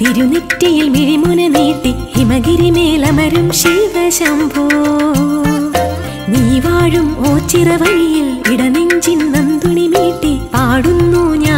തിരുനെറ്റിയിൽ മിഴിമുന നീട്ടി ഹിമഗിരിമേലമരും ശിവശംഭോ. നീ വാഴും ഓ ചിറവഴിയിൽ ഇടനെഞ്ചിൻ നന്തുണി മീട്ടി പാടുന്നു ഞാൻ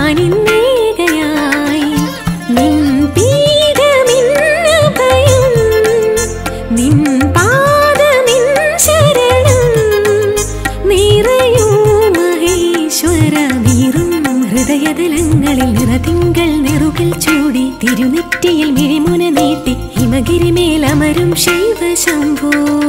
वरं शैव शम्भो।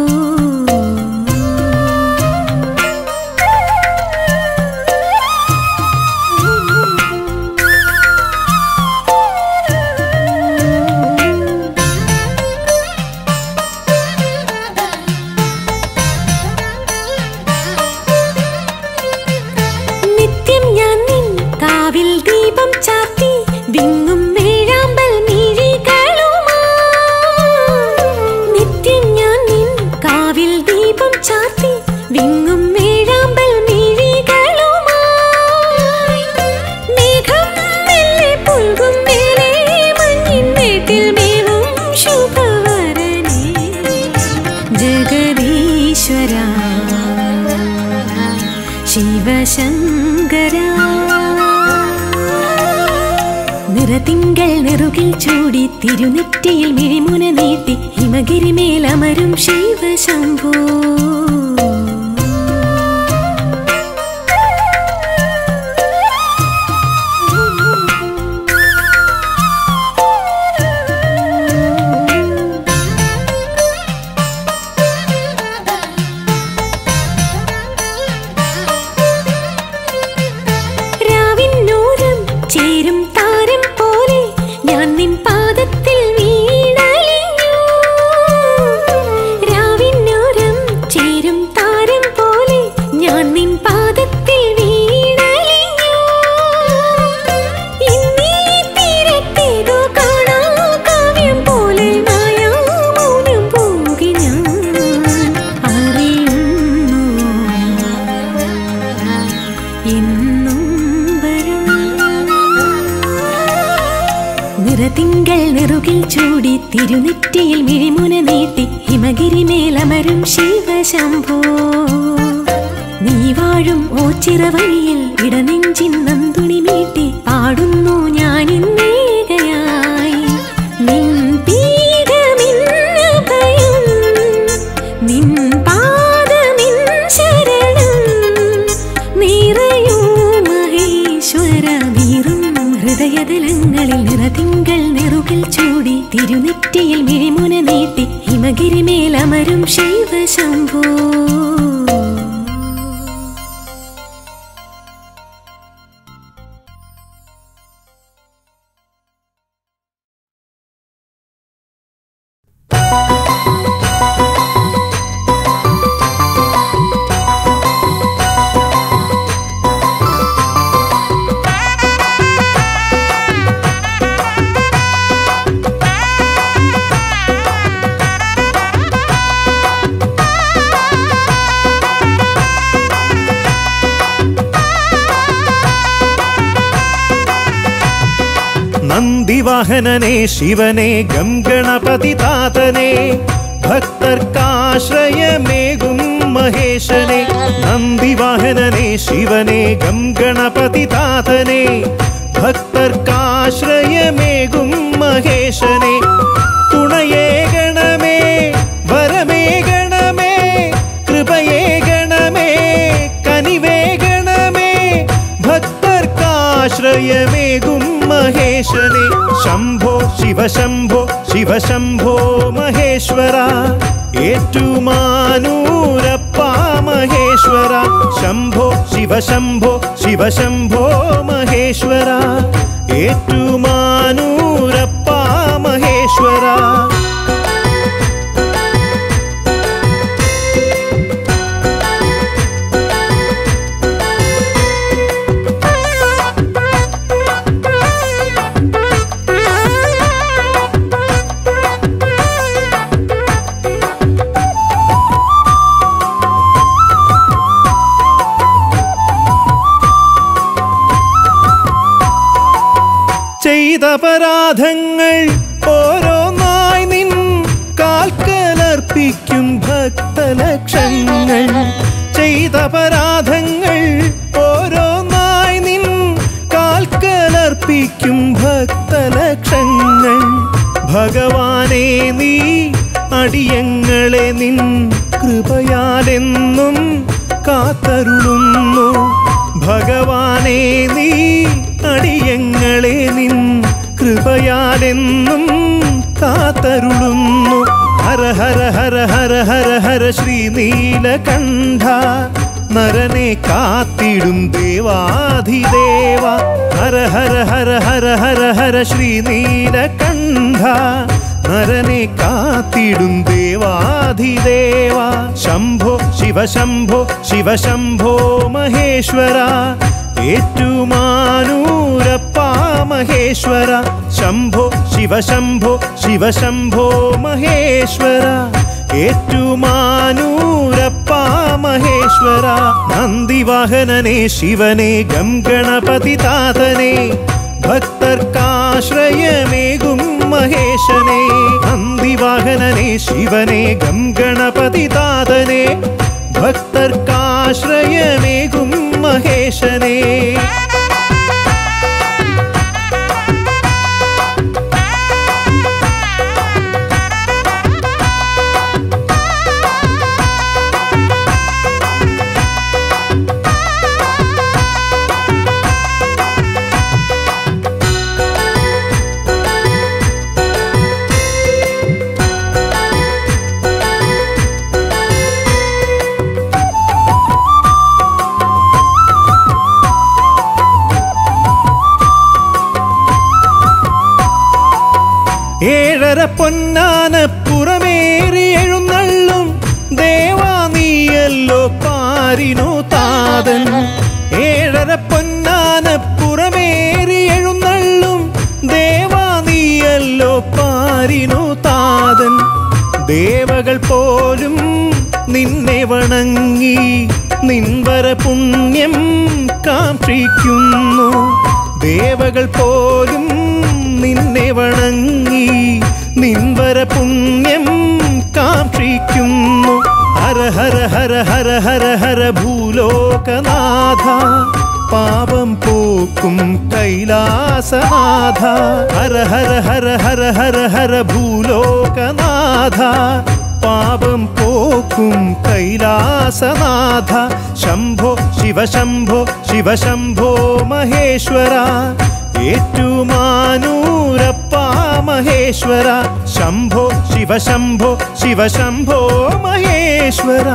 ं शैव शम्भो शिवने गम गणपति तातने भक्तर्काश्रयमेगुं महेशने, नन्दिवाहनने शिवने गं गणपति तातने भक्तर्काश्रयमेगुं महेशने। तुणये गणमे, वरमे गणमे, कृपये गणमे, कनिवे गणमे भक्तर्काश्रयमेगुं महेशने। शम्भ शिवशम्भो शिवशम्भो महेश्वरा एपा महेश्वर शम्भो शिवशम्भो शिवशम्भो महेश्वरा। शम्भो शिव शम्भो शिव शम्भो महेश्वरा। एतूरप्पा महेश्वरा नन्दिवाहनने शिवने गं गणपतितातने भक्तर्काश्रयमेगुं महेशने नन्दिवाहनने शिवने गं गणपतितातने भक्तर्काश्रयमेगुं महेशने। നിന്നെ വണങ്ങി നിൻവര പുണ്യം കാക്ഷിക്കുന്നു ദേവകൾ പോലും നിന്നെ വണങ്ങി നിൻവര പുണ്യം കാക്ഷിക്കുന്നു ഹര ഹര ഹര ഹര ഹര ഹര ഭൂലോകനാഥ പാപം പോക്കും കൈലാസനാഥ ഹര ഹര ഹര ഹര ഹര ഹര ഭൂലോകനാഥ പാപം പോക്കും കൈലാസനാഥ. ശംഭോ ശിവശംഭോ ശിവശംഭോ മഹേശ്വര. ഏറ്റുമാനൂരപ്പ മഹേശ്വര. ശംഭോ ശിവശംഭോ ശിവശംഭോ മഹേശ്വര.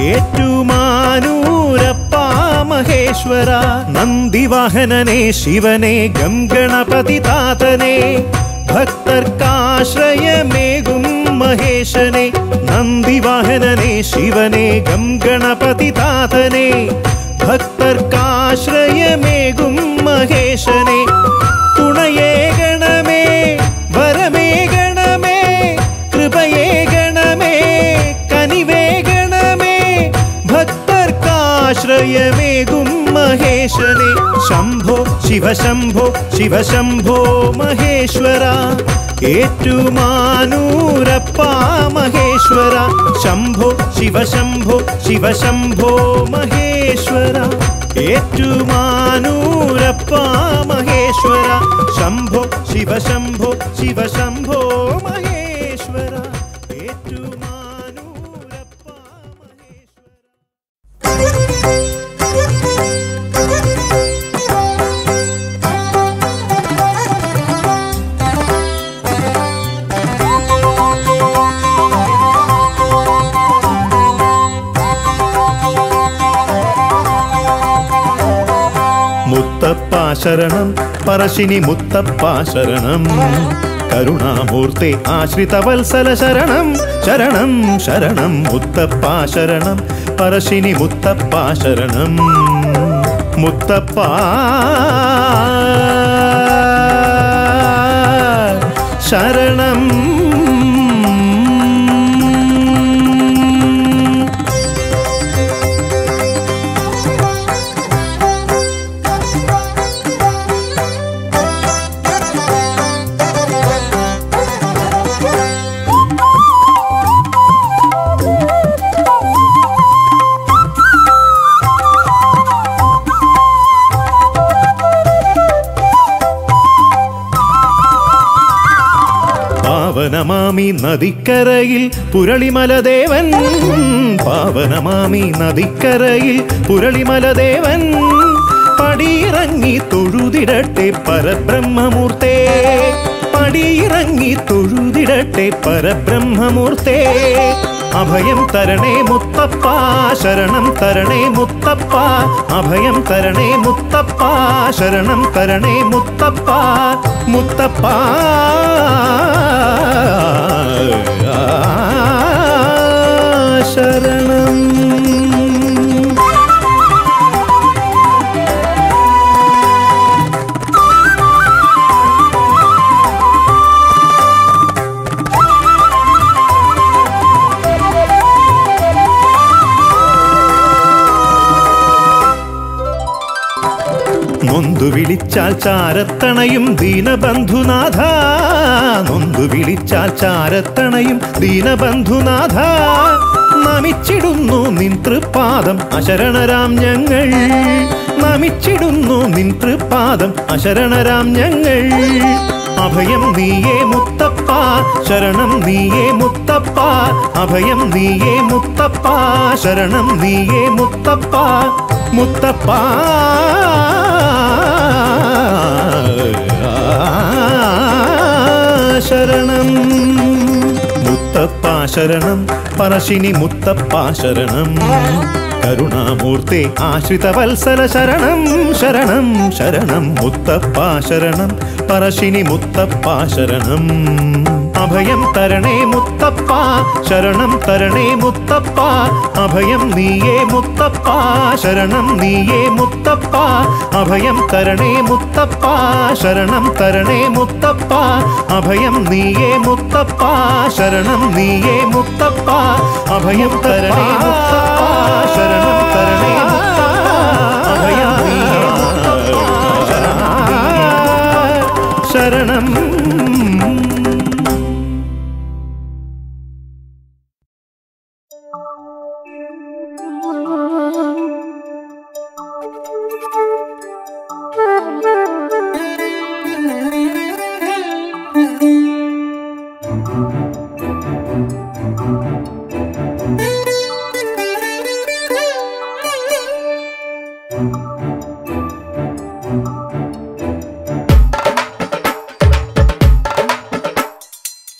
ഏറ്റുമാനൂരപ്പ മഹേശ്വര. നന്ദിവാഹനനെ ശിവനെ ഗംഗണപതി താതനെ ഭക്തർക്കാശ്രയമേകും മഹേശനെ നന്ദിവാഹനനെ ശിവനെ ഗം ഗണപതി താതനെ ഭക്തർക്കാശ്രയമേകും മഹേശനെ തുണയേ ഗണമേ വരമേ ഗണമേ കൃപയേ ഗണമേ കനിവേ ഗണമേ ഭക്തർക്കാശ്രയമേകും മഹേശനെ ശംഭോ ശിവശംഭോ ശിവശംഭോ മഹേശ്വര ഏറ്റുമാനൂരപ്പ മഹേശ്വര ശംഭോ ശിവശംഭോ ശിവശംഭോ മഹേശ്വര ഏറ്റുമാനൂരപ്പ മഹേശ്വര ശംഭോ ശിവശംഭോ ശിവശംഭോ മഹേശ്വര ശരണം പറശിനി മുത്തപ്പ ശരണം കരുണാമൂർത്തെ ആശ്രിത വത്സല ശരണം ശരണം ശരണം മുത്തപ്പ ശരണം പറശിനി മുത്തപ്പ ശരണം മുത്തപ്പ ശരണം പാവനമാമി നദിക്കരയിൽ പുരളിമലദേവൻ പാവനമാമി നദിക്കരയിൽ പുരളിമലദേവൻ പടിയിറങ്ങി തൊഴുതിടട്ടെ പരബ്രഹ്മമൂർത്തേ പടിയിറങ്ങി തൊഴുതിടട്ടെ പരബ്രഹ്മമൂർത്തേ. അഭയം തരണേ മുത്തപ്പ ശരണം തരണേ മുത്തപ്പ അഭയം തരണേ മുത്തപ്പ ശരണം തരണേ മുത്തപ്പ മുത്തപ്പ ശരണം നൊന്തു വിളിച്ചാൽ ചാരത്തണയും ദീനബന്ധുനാഥ. നൊന്തു വിളിച്ചാൽ ചാരത്തണയും ദീനബന്ധുനാഥ. നമിച്ചിടുന്നു നിൻ തൃപ്പാദം അശരണരാം ഞങ്ങൾ. നമിച്ചിടുന്നു നിൻ തൃപ്പാദം അശരണരാം ഞങ്ങൾ. അഭയം നീയേ മുത്തപ്പ ശരണം നീയേ മുത്തപ്പ. അഭയം നീയേ മുത്തപ്പ ശരണം നീയേ മുത്തപ്പ. മുത്തപ്പ. ശരണം. മുത്തപ്പ ശരണം പറശിനി മുത്തപ്പ ശരണം. കരുണാമൂർത്തി ആശ്രിത വത്സല ശരണം ശരണം ശരണം. മുത്തപ്പ ശരണം പറശിനി മുത്തപ്പ ശരണം. അഭയം തരണേ മുത്തപ്പ ശരണം തരണേ മുത്തപ്പ അഭയം നീയേ മുത്തപ്പ ശരണം നീയേ മുത്തപ്പ അഭയം തരണേ മുത്തപ്പ ശരണം തരണേ മുത്തപ്പ അഭയം നീയേ മുത്തപ്പ ശരണം നീയേ മുത്തപ്പ അഭയം തരണേ മുത്തപ്പ ശരണം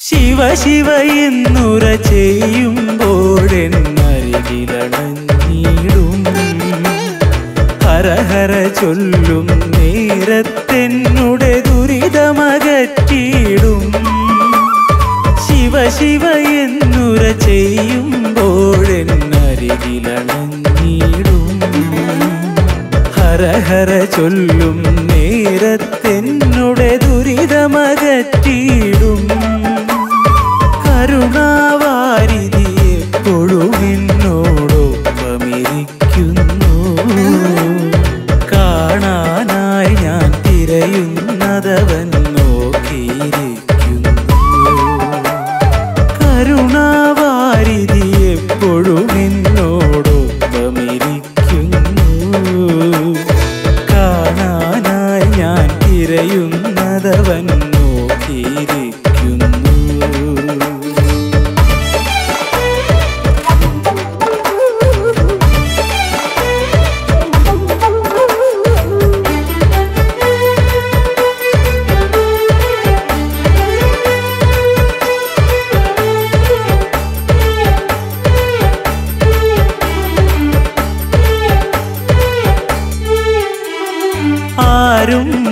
ശിവ ശിവ എന്നുര ചെയ്യുമ്പോഴെന്നരികിലണഞ്ഞിടും ഹര ഹര ചൊല്ലും നേരത്തെന്നുടെ ശിവ എന്നുര ചെയ്യുമ്പോഴെന്നരികിലണഞ്ഞിടും ഹര ഹര ചൊല്ലും നേരത്തെന്നുടെ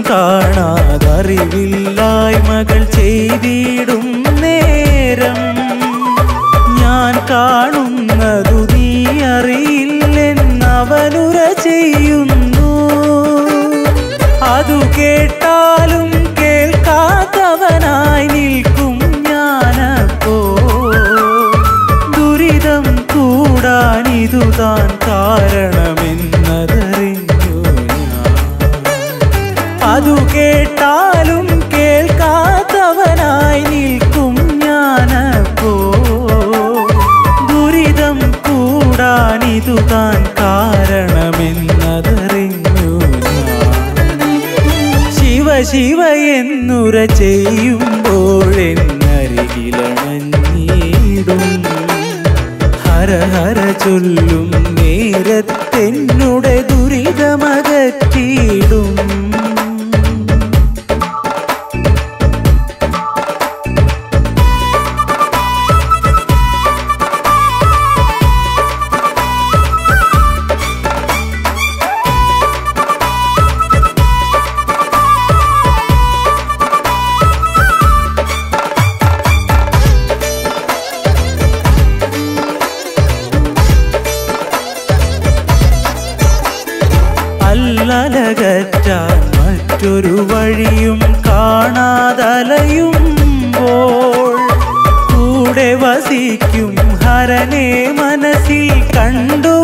കാണാതറിവില്ലായ്മകൾ ചെയ്തിടും നേരം. നുര ചെയ്യുമ്പോൾ എന്നരികിലണഞ്ഞിടും. ഹര ഹര ചൊല്ലും നേരത്തെ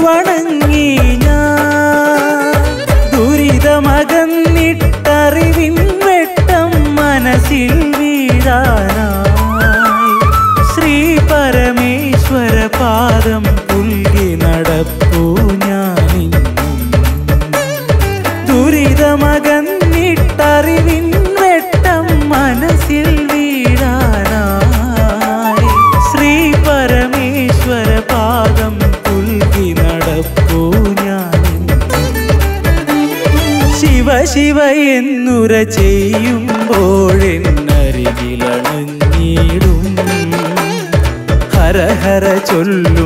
വണങ്ങി എന്നുര ചെയ്യുമ്പോഴെന്നരികിലണഞ്ഞിടും ഹരഹര ഹര ചൊല്ലും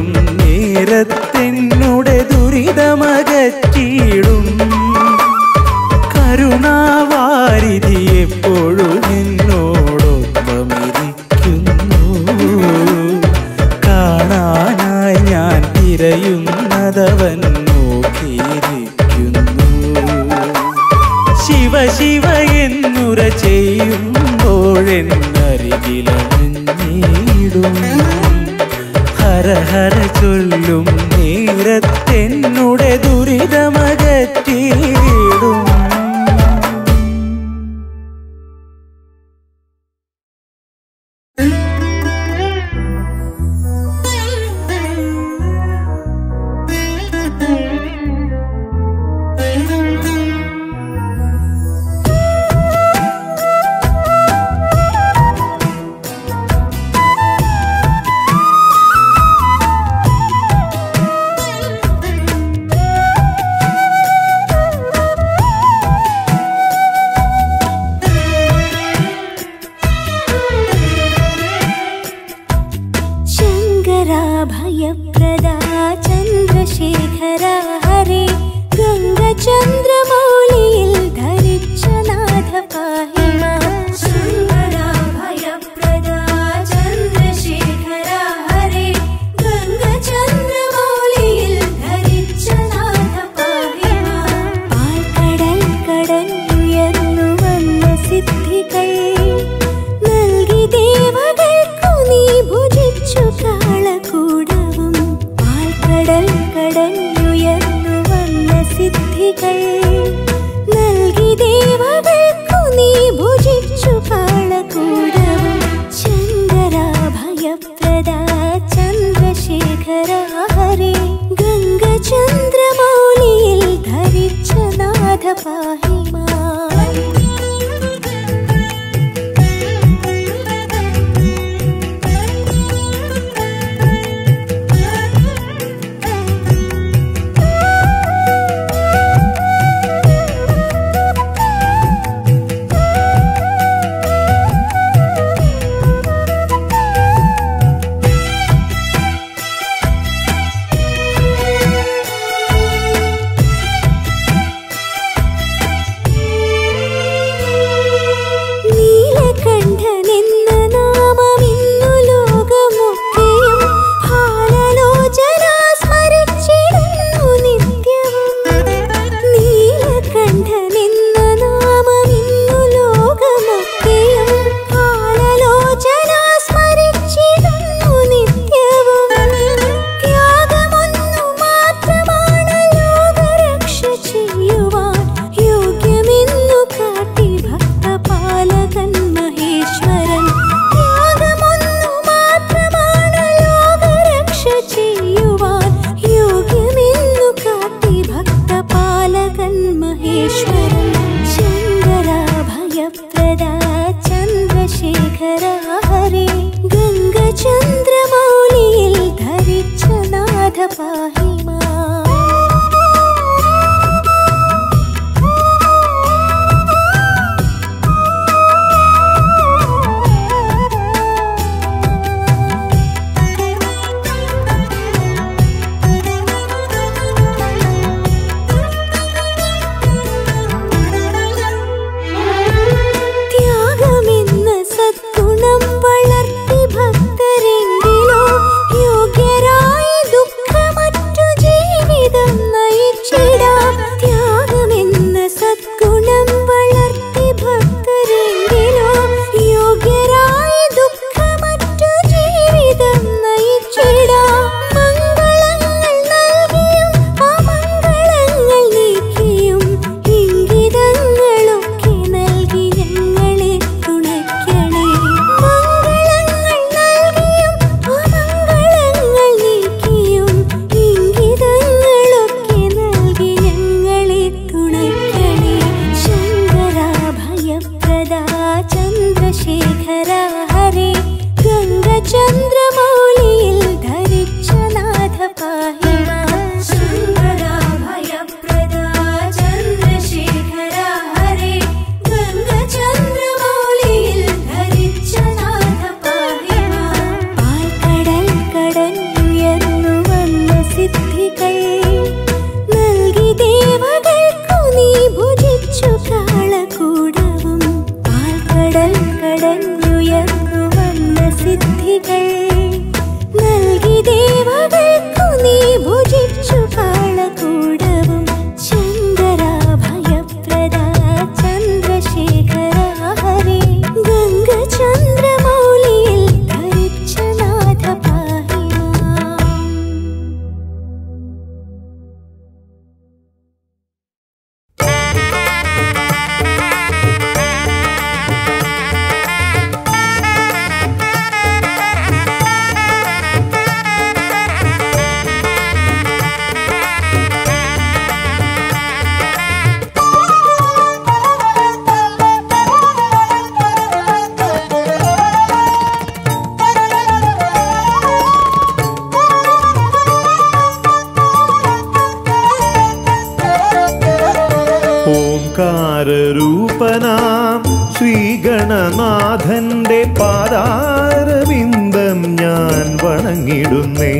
പാദാരവിന്ദം ഞാൻ വണങ്ങിടുന്നേ.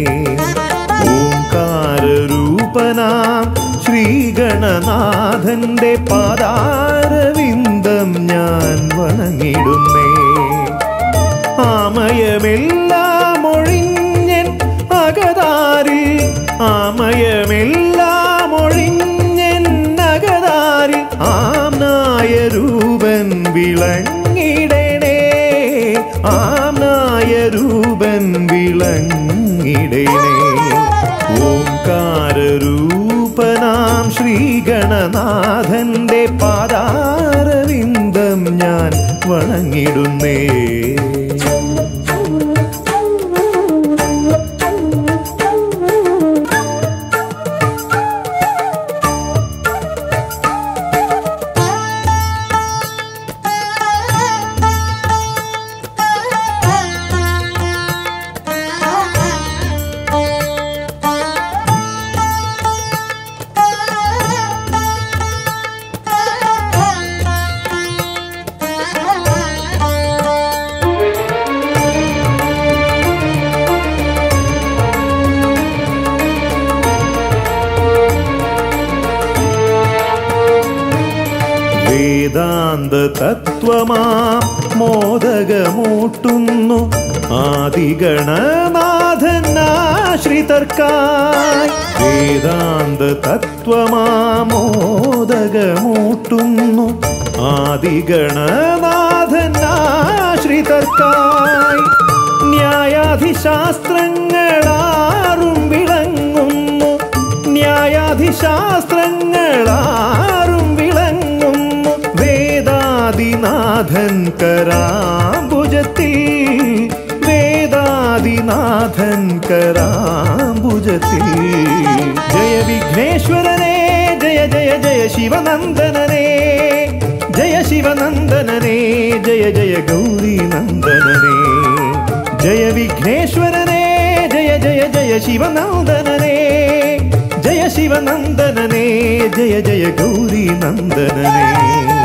ഓംകാരൂപനാം ശ്രീഗണനാഥന്റെ പാദാരവിന്ദം ഞാൻ വണങ്ങിടുന്നേ. ആമയമെല്ലാം ശ്രീഗണനാഥന്റെ പാദാരവിന്ദം ഞാൻ വണങ്ങിടുന്നേ. വേദാന്ത തത്വമാ മോദകമൂട്ടുന്നു. ആദിഗണനാഥനാശ്രിതർക്കായി വേദാന്ത തത്വമാ മോദകമൂട്ടുന്നു. ആദിഗണനാഥനാശ്രിതർക്കായി ന്യായാധിശാസ്ത്രങ്ങളാറും വിളങ്ങുന്നു. ന്യായാധിശാസ്ത്രങ്ങളാറും വേദാദിനാഥൻ കരാംബുജത്തിൽ വേദാദിനാഥൻ കരാംബുജത്തിൽ ജയ വിഘ്നേശ്വരനെ ജയ ജയ ജയ ശിവനന്ദനനെ ജയ ശിവനന്ദനനെ ജയ ജയ ഗൗരി നന്ദനനെ ജയ വിഘ്നേശ്വരനെ ജയ ജയ ജയ ശിവനന്ദനനെ ശിവനന്ദനനേ ജയ ജയ ഗൗരി നന്ദനനേ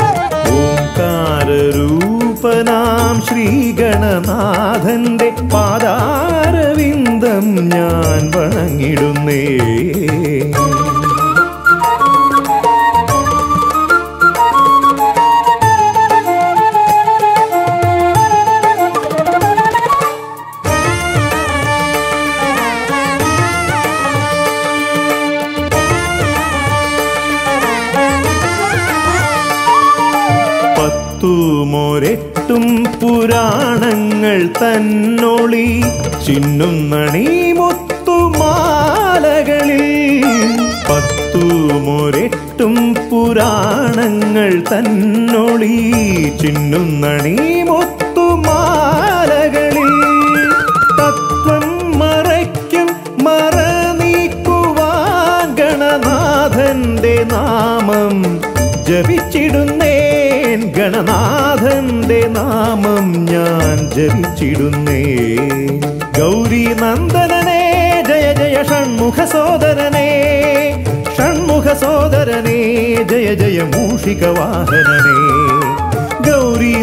ഓംകാരൂപനാം ശ്രീഗണനാഥന്റെ പാദാരവിന്ദം ഞാൻ വണങ്ങിടുന്നേ. പുരാണങ്ങൾ തന്നൊളി ചിന്നുന്നണി മുത്തുമാലകളിൽ. പത്തുമൊരെട്ടും പുരാണങ്ങൾ തന്നൊളി ചിന്നുന്നണി മുത്തുമാലകളിൽ. തത്വം മറയ്ക്കും മറ നീക്കുവാൻ ഗണനാഥന്റെ നാമം ജപിച്ചിടുന്നേൻ ഗണനാഥന്റെ നാമം ഞാൻ ജപിച്ചിടുന്നേ. ഗൗരി ജയ ജയ ഷൺമുഖ സോദരനെ. ഷൺമുഖ സോദരനെ ജയ ജയ മൂഷിക വാഹനനെ. ഗൗരി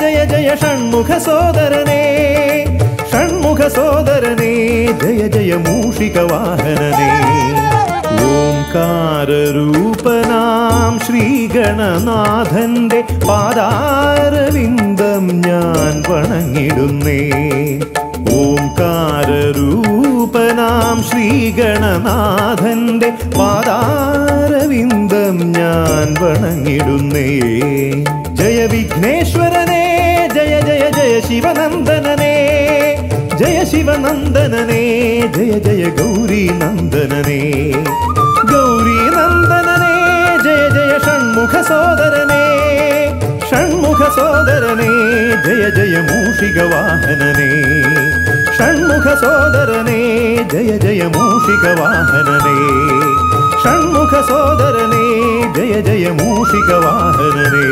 ജയ ജയ ഷൺമുഖ സോദരനെ. ഷൺമുഖ സോദരനെ ജയ ജയ മൂഷിക വാഹനനേ. ഓംകാരൂപനാം ശ്രീഗണനാഥന്റെ പാദാരവിന്ദം ഞാൻ വണങ്ങിടുന്നേ. ഓംകാരൂപനാം ശ്രീഗണനാഥന്റെ പാദാരവിന്ദം ഞാൻ വണങ്ങിടുന്നേ. ജയ വിഘ്നേശ്വരനേ ജയ ജയ ജയ ശിവനന്ദനനേ. ജയ ശിവനന്ദനനേ ജയ ജയ ഗൗരി നന്ദനനേ सोदरने जय जय मूषिकवाहनने षण्मुखसोदरने जय जय मूषिकवाहनने षण्मुखसोदरने जय जय मूषिकवाहनने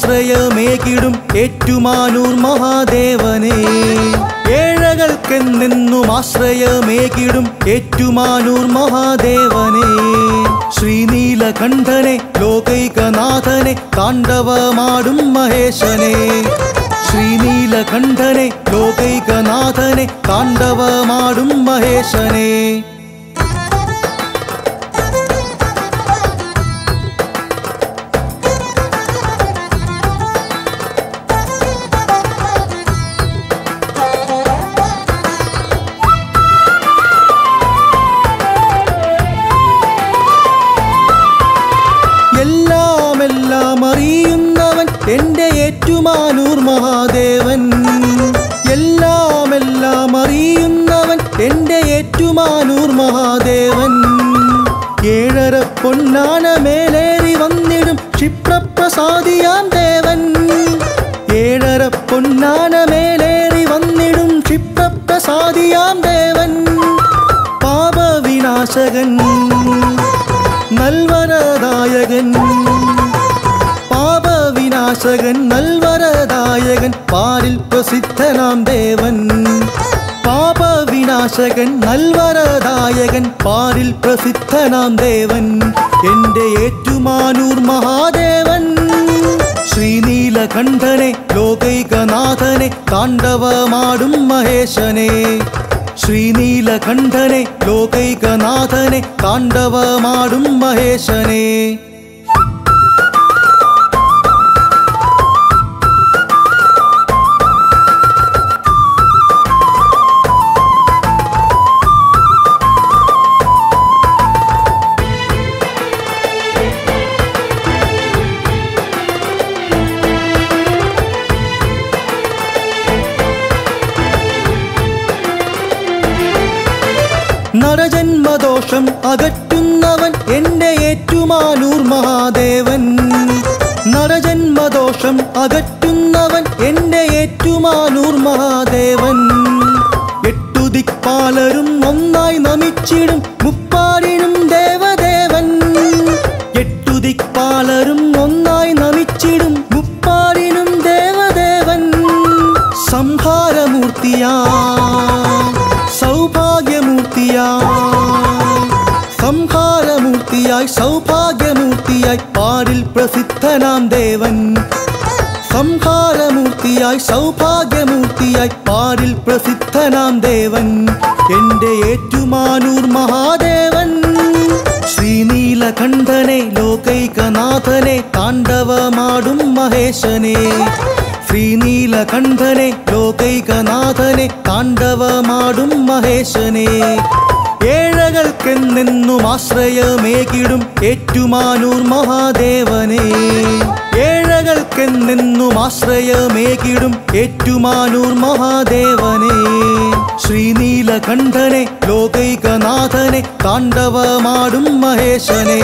ആശ്രയമേകിടും ഏറ്റുമാനൂർ മഹാദേവനെ. ഏഴകൾക്കെന്നെന്നും ആശ്രയമേകിടും ഏറ്റുമാനൂർ മഹാദേവനെ. ശ്രീനീലകണ്ഠനെ ലോകൈകനാഥനെ താണ്ഡവമാടും മഹേശനെ. ശ്രീനീലകണ്ഠനെ ലോകൈകനാഥനെ താണ്ഡവമാടും മഹേശനെ. ഏഴര പൊന്നാന മേലേറി വന്നിടും ക്ഷിപ്രപ്രസാദിയാം ദേവൻ. പാപവിനാശകൻ നൽവരദായകൻ. പാപവിനാശകൻ നൽവരദായകൻ പാലിൽ പ്രസിദ്ധനാം ദേവൻ. പാപവിനാശകൻ നൽവരദായകൻ പാലിൽ പ്രസിദ്ധനാം ദേവൻ. എന്റെ ഏറ്റുമാനൂർ മഹാദേവൻ. ശ്രീനീലകണ്ഠനെ ലോകൈകനാഥനെ താണ്ഡവമാടും മഹേശനെ ശ്രീനീലകണ്ഠനെ ലോകൈകനാഥനെ താണ്ഡവമാടും മഹേശനെ अगट സൗഭാഗ്യമൂർത്തിയായി പാടിൽ പ്രസിദ്ധനാം ദേവൻ. സംഹാരമൂർത്തിയായി സൗഭാഗ്യമൂർത്തിയായി പാടിൽ പ്രസിദ്ധനാം ദേവൻ. എന്റെ ഏറ്റുമാനൂർ മഹാദേവൻ. ശ്രീനീലകണ്ഠനെ ലോകൈകനാഥനെ താണ്ഡവമാടും മഹേശനെ. ശ്രീനീലകണ്ഠനെ ലോകൈകനാഥനെ താണ്ഡവമാടും മഹേശനെ. ഏഴകൾക്കെന്നെന്നും ആശ്രയമേകിടും ഏറ്റുമാനൂർ മഹാദേവനെ. ഏഴകൾക്കെന്നെന്നും ആശ്രയമേകിടും ഏറ്റുമാനൂർ മഹാദേവനെ. ശ്രീനീലകണ്ഠനെ ലോകൈകനാഥനെ താണ്ഡവമാടും മഹേശനെ.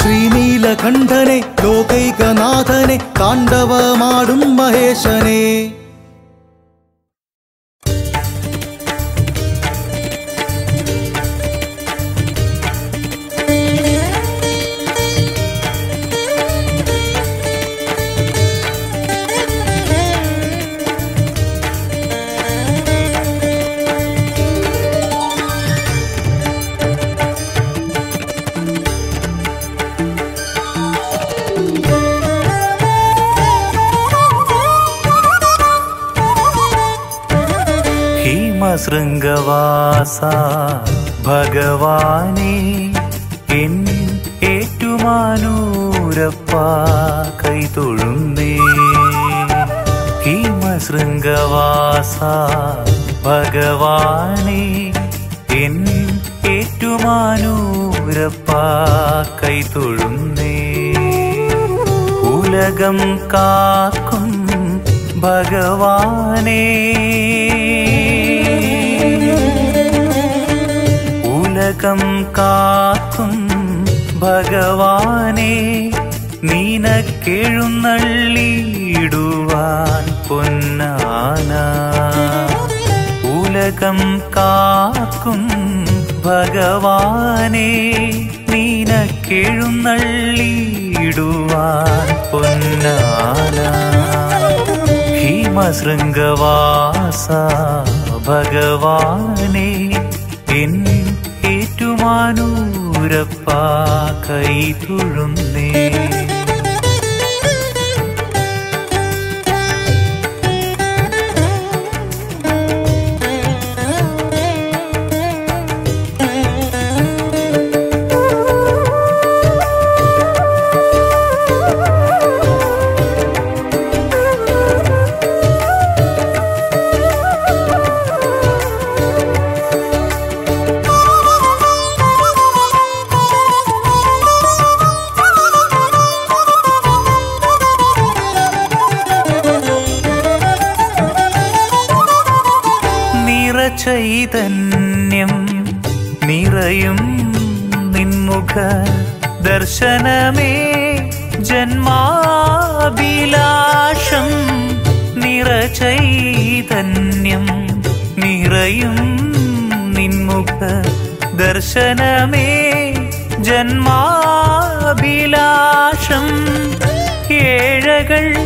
ശ്രീനീലകണ്ഠനെ ലോകൈകനാഥനെ താണ്ഡവമാടും മഹേശനെ. ഭീമശൃംഗവാസ ഭഗവാനെ എൻ ഏറ്റുമാനൂരപ്പ കൈതൊഴുന്നേ. ഭീമശൃംഗവാസ ഭഗവാനെ എൻ ഏറ്റുമാനൂരപ്പ കൈതൊഴുന്നേ. ഉലകം കാക്കും ഭഗവാനേ. ഉലകം കാക്കും ഭഗവാനെ നീനക്കെഴുന്നള്ളിയിടുവാൻ പൊന്നാന. ഉലകം കാക്കും ഭഗവാനെ നീനക്കെഴുന്നള്ളിയിടുവാൻ പൊന്നാന. ഭീമശൃംഗവാസ ഭഗവാനെ എൻ കൈ കൈതുഴുന്നേ നിറചൈതന്യം നിറയും നിൻമുഖ ദർശനമേ. ജന്മാഭിലാഷം നിറചൈതന്യം നിറയും നിൻമുഖ ദർശനമേ. ജന്മാഭിലാഷം ഏഴകൾ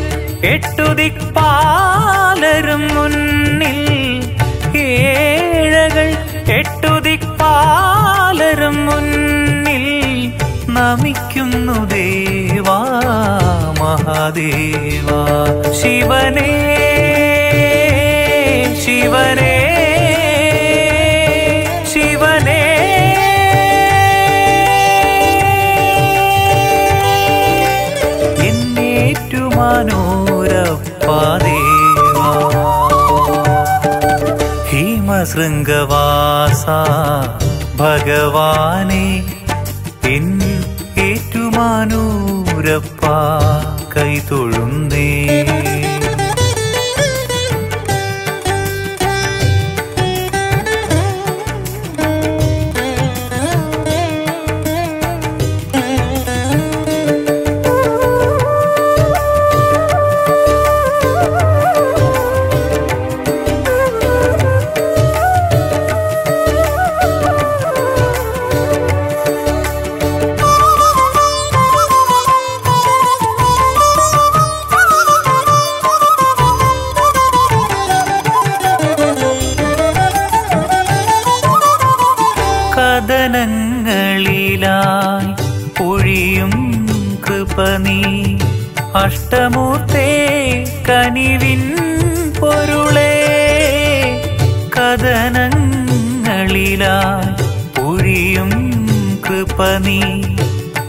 എട്ടുദിക്പാലരും മുന്നിൽ ഏഴകൾ എട്ടുതിപ്പാലരും മുന്നിൽ നമിക്കുന്നു ദേവാ മഹാദേവ. ശിവനേ ശിവനേ. ഭീമശൃംഗവാസ ഭഗവാനെ എൻ ഏറ്റുമാനൂരപ്പ കൈതൊഴുന്നേ. നീ അഷ്ടമൂർത്തേ കനിവിൻ പൊരുളേ കഥനങ്ങളിലായി പുഴിയും കൃപ നീ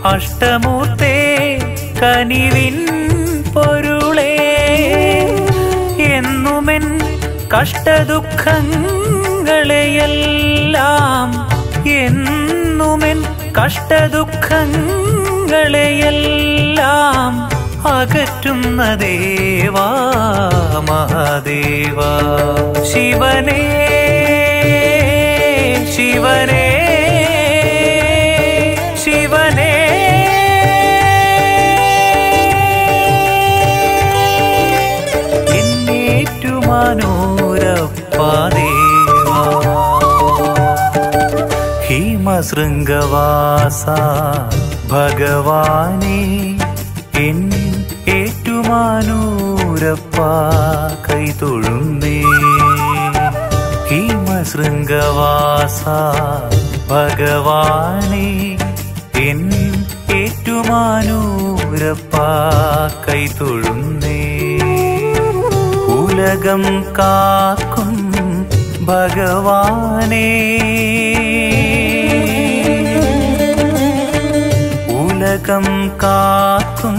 അഷ്ടമൂർത്തേ കനിവിൻ പൊരുളേ. എന്നുമെൻ കഷ്ടദുഃഖങ്ങളെയെല്ലാം എന്നുമെൻ കഷ്ടദുഃഖങ്ങളെയെല്ലാം അകറ്റുന്ന ദേവാ മഹാദേവ. ശിവനേ ശിവനേ ശിവനേ. ഹിമശൃംഗവാസ ഭഗവാനെ എൻ ഏറ്റുമാനൂരപ്പ കൈതൊഴുന്നേ ഹിമശൃംഗവാസ ഭഗവാനെ എൻ ഏറ്റുമാനൂരപ്പ കൈതൊഴുന്നേ ഉലകം കാക്കും ഭഗവാനേ. ഉലകം കാക്കും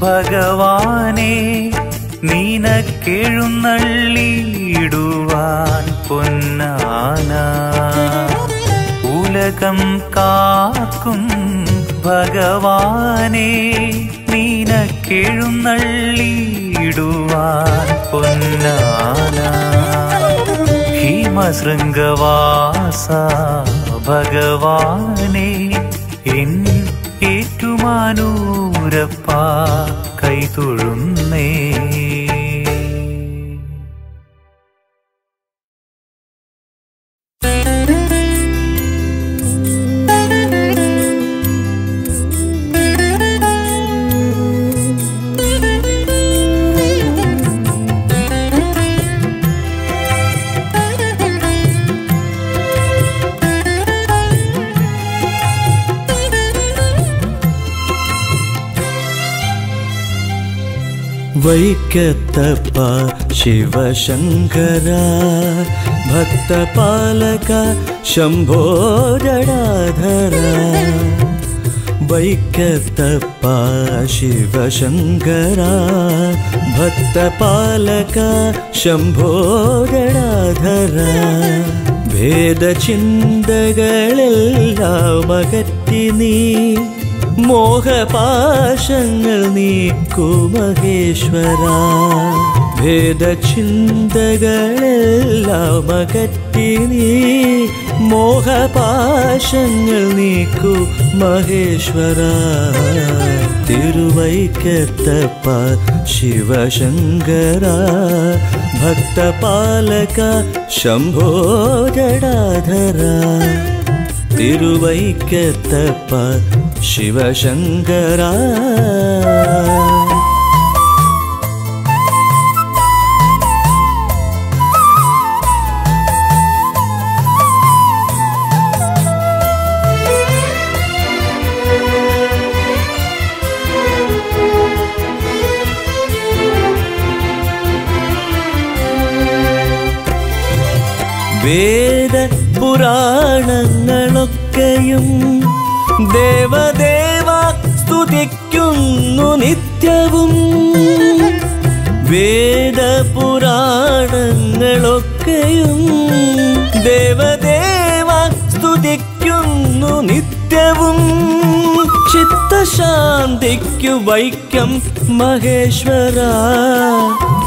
ഭഗവാനെ നീനക്കെഴുന്നള്ളിയിടുവാൻ പൊന്നാന. ഉലകം കാക്കും ഭഗവാനെ നീനക്കെഴുന്നള്ളിയിടുവാൻ പൊന്നാന. ഹിമശൃംഗവാസ ഭഗവാനെ ഏറ്റുമാനൂരപ്പ കൈതൊഴുന്നേ वैकतपा शिवशङ्करा भक्तपालका शम्भोरडा धरा बैकतपा शिवशङ्करा भक्तपालका शम्भोरडाधरा भेदछिन्दगळाव मगतिनी മോഹപാശങ്ങൾ നീക്കു മഹേശ്വര ഭേദചിന്തകളെല്ലാം അകറ്റി നീ മോഹപാശങ്ങൾ നീക്കു മഹേശ്വര തിരുവൈക്കത്തപ്പ ശിവശങ്കര ഭക്തപാലക ശംഭോ ജടാധര തിരുവൈക്കത്തപ്പ ശിവശങ്കര. വേദ പുരാണങ്ങളൊക്കെയും ദേവദേവ സ്തുതിക്കുന്നു നിത്യവും. വേദപുരാണങ്ങളൊക്കെയും ദേവദേവ സ്തുതിക്കുന്നു നിത്യവും. ചിത്തശാന്തിക്കു വൈക്കം മഹേശ്വര.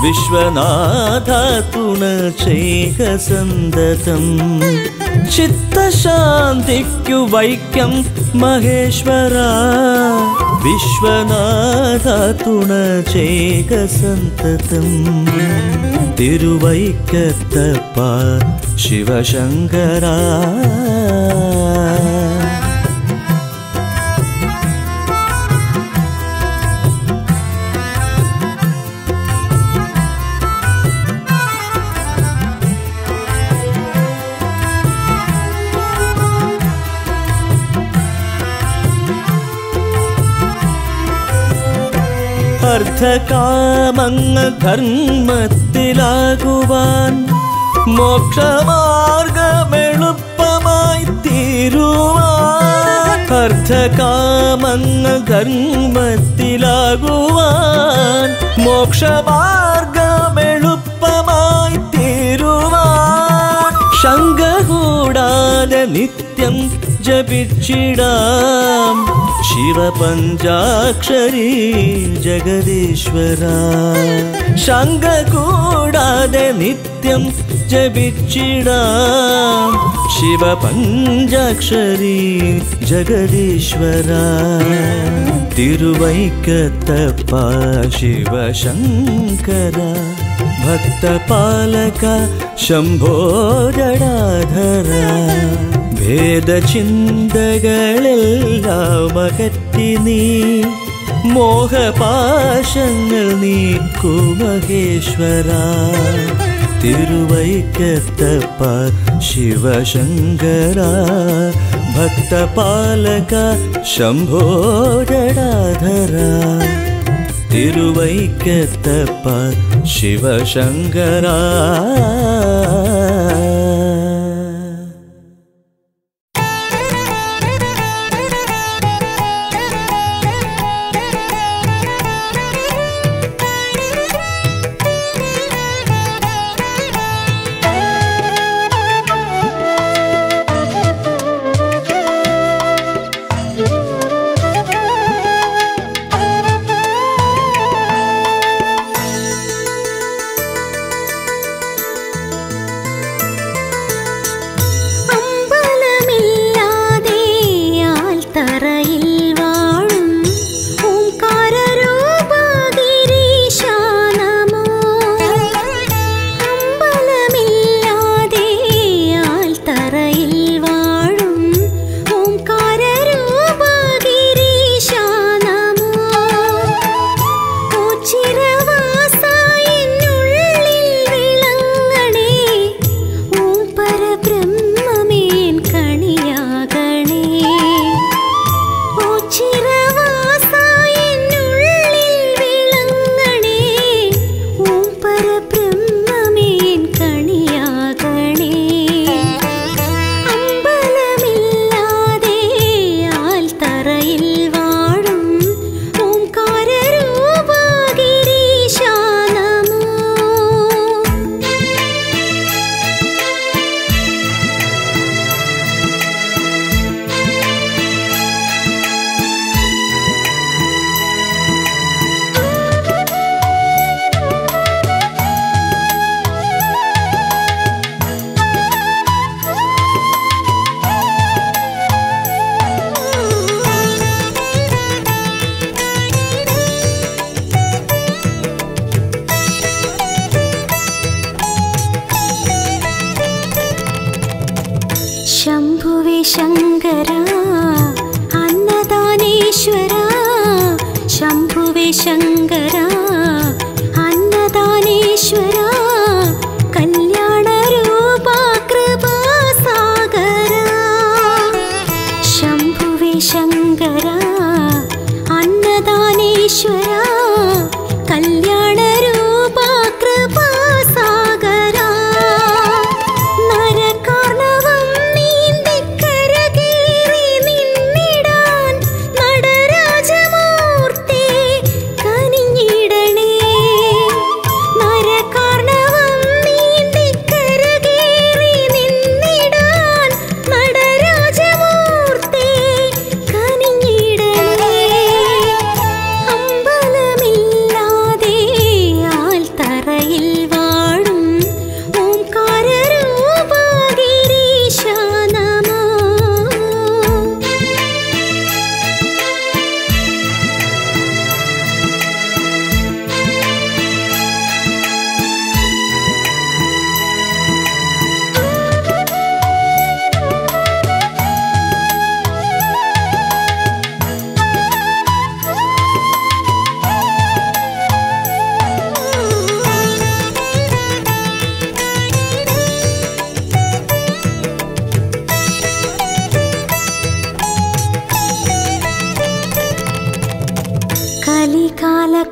വിശ്വനാഥ തുണ ചെയ്ക സന്തതം. ചിത്തശാന്തിക്കു വൈക്കം മഹേശ്വര. വിശ്വനാഥ തുണ ചേക സന്തതം തിരുവൈക്കത്തപ്പ ശിവശങ്കര. അർത്ഥകാമങ്ങൾ ധർമ്മത്തിലാകുവാൻ മോക്ഷമാർഗമെളുപ്പമായി തീരുവാൻ അർത്ഥകാമങ്ങൾ ധർമ്മത്തിലാകുവാൻ മോക്ഷമാർഗമെളുപ്പമായി തീരുവാൻ ശങ്ക കൂടാതെ നിത്യം जबिर्चिडा शिवपञ्चाक्षरी जगदीश्वरा। शाङ्गकोडादनित्यं जबिचिडा शिवपञ्चाक्षरी जगदीश्वरा। तिरुवैकतपा शिव भक्तपालक शम्भो जडाधरा। ജടാധര ഭേദചിന്തകളെല്ലാം അകറ്റി നീ മോഹപാശങ്ങൾ നീക്കു മഹേശ്വര തിരുവൈക്കത്തപ്പ ശിവശങ്കര ഭക്തപാലക ശംഭോ ജടാധര തിരുവൈക്കത്തപ്പ ശിവശങ്കര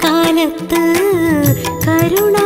കാലത്ത് കരുണ